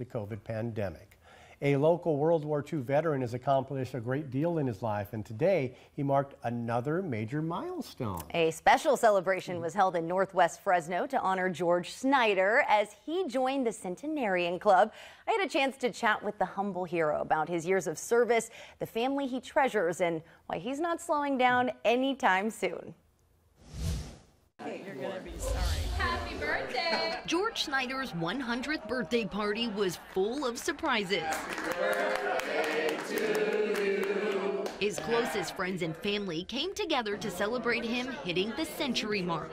the COVID pandemic. A local World War II veteran has accomplished a great deal in his life, and today he marked another major milestone. A special celebration was held in Northwest Fresno to honor George Schneider as he joined the Centenarian Club. I had a chance to chat with the humble hero about his years of service, the family he treasures, and why he's not slowing down anytime soon. George Schneider's 100th birthday party was full of surprises. His closest friends and family came together to celebrate him hitting the century mark.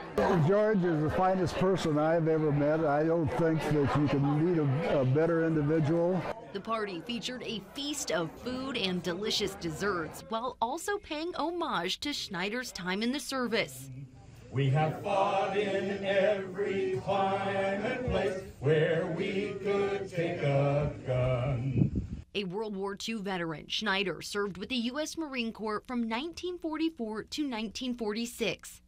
George is the finest person I've ever met. I don't think that you can meet a, a better individual. The party featured a feast of food and delicious desserts while also paying homage to Schneider's time in the service. We have fought in every World War II veteran, Schneider served with the U.S. Marine Corps from 1944 to 1946.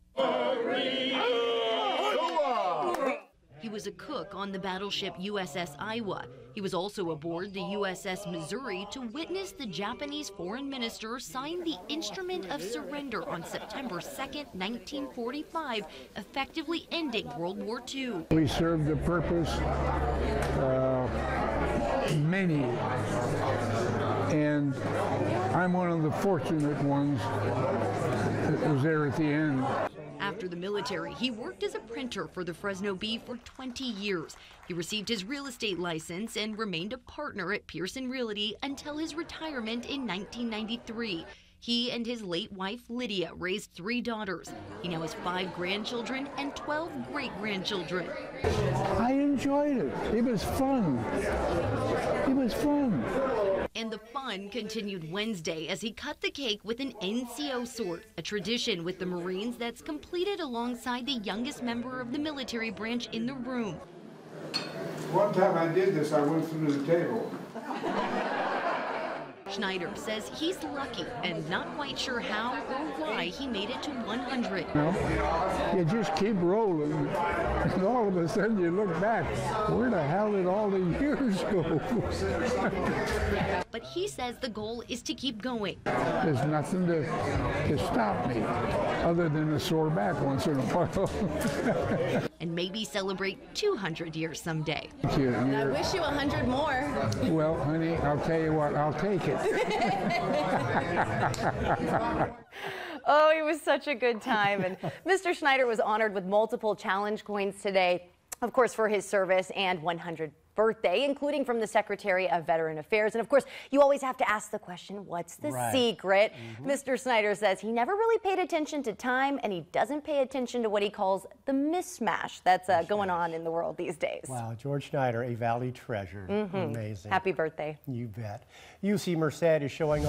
He was a cook on the battleship USS Iowa. He was also aboard the USS Missouri to witness the Japanese foreign minister sign the Instrument of Surrender on September 2, 1945, effectively ending World War II. We served the purpose, uh, many, and I'm one of the fortunate ones that was there at the end. After the military, he worked as a printer for the Fresno Bee for 20 years. He received his real estate license and remained a partner at Pearson Realty until his retirement in 1993. He and his late wife Lydia raised three daughters. He now has five grandchildren and 12 great grandchildren. I enjoyed it. It was fun. It was fun. And the fun continued Wednesday as he cut the cake with an NCO sword, a tradition with the Marines that's completed alongside the youngest member of the military branch in the room. One time I did this, I went through the table. Schneider says he's lucky and not quite sure how or why he made it to 100. You, know, you just keep rolling, and all of a sudden you look back, where the hell did all the years go? but he says the goal is to keep going. There's nothing to, to stop me other than a sore back once in a while. and maybe celebrate 200 years someday. You, I wish you 100 more. Well, honey, I'll tell you what, I'll take it. oh, it was such a good time. And Mr. Schneider was honored with multiple challenge coins today, of course, for his service and 100 birthday, including from the Secretary of Veteran Affairs. And of course, you always have to ask the question, what's the right. secret? Mm -hmm. Mr. Schneider says he never really paid attention to time and he doesn't pay attention to what he calls the mismatch that's uh, going on in the world these days. Wow, George Schneider, a Valley treasure. Mm -hmm. Amazing. Happy birthday. You bet. UC Merced is showing off